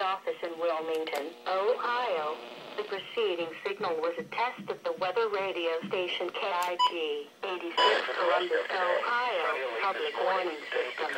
office in Wilmington, Ohio. The preceding signal was a test of the weather radio station KIG 86 Columbus, Ohio public warning system.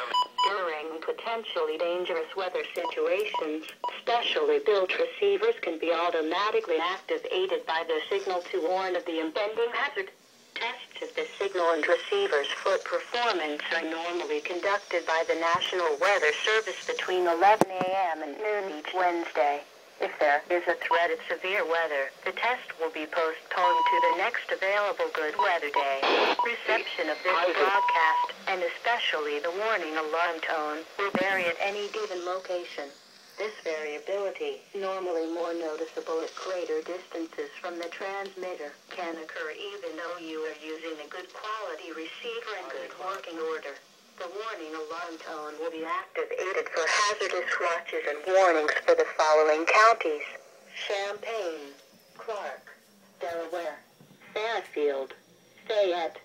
During potentially dangerous weather situations, specially built receivers can be automatically activated by the signal to warn of the impending hazard. Tests of the signal and receiver's foot performance are normally conducted by the National Weather Service between 11 a.m. and noon each Wednesday. If there is a threat of severe weather, the test will be postponed to the next available good weather day. Reception of this broadcast, and especially the warning alarm tone, will vary at any given location. This variability, normally more noticeable at greater distances from the transmitter, can occur even though you are using a good quality receiver in good working order. The warning alarm tone will be activated for hazardous watches and warnings for the following counties. Champaign, Clark, Delaware, Fairfield, Fayette,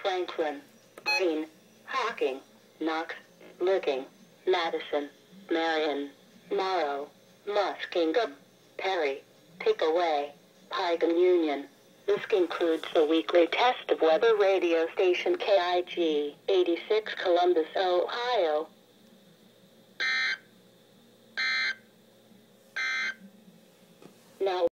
Franklin, Greene, Hocking, Knox, Licking, Madison, Marion, Morrow, Muskingum, Perry, Pickaway, and Union. This concludes the weekly test of weather radio station KIG 86 Columbus, Ohio.